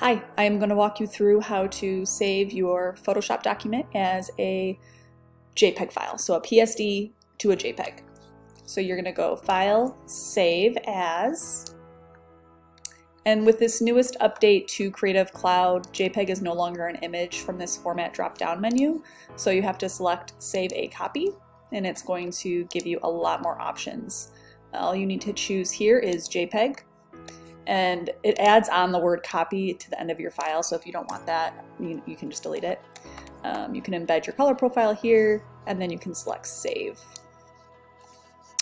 Hi, I am going to walk you through how to save your Photoshop document as a JPEG file, so a PSD to a JPEG. So you're going to go File, Save As, and with this newest update to Creative Cloud, JPEG is no longer an image from this format drop-down menu, so you have to select Save a Copy, and it's going to give you a lot more options. All you need to choose here is JPEG, and it adds on the word copy to the end of your file. So if you don't want that, you, you can just delete it. Um, you can embed your color profile here, and then you can select save.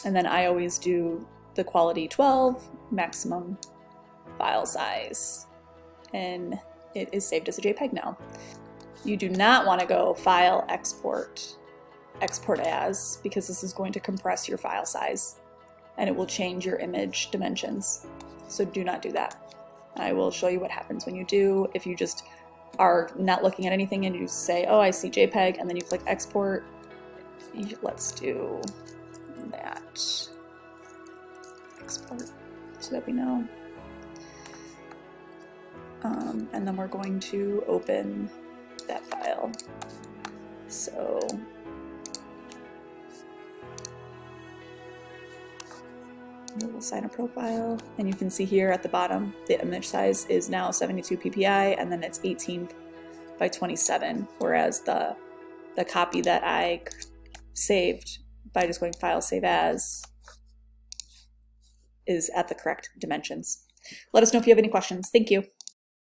And then I always do the quality 12, maximum file size, and it is saved as a JPEG now. You do not want to go file, export, export as, because this is going to compress your file size and it will change your image dimensions. So do not do that. I will show you what happens when you do. If you just are not looking at anything and you say, oh, I see JPEG, and then you click export, let's do that. Export so that we know. Um, and then we're going to open that file. So We'll sign a profile, and you can see here at the bottom, the image size is now 72 ppi, and then it's 18 by 27, whereas the, the copy that I saved by just going File, Save As is at the correct dimensions. Let us know if you have any questions. Thank you.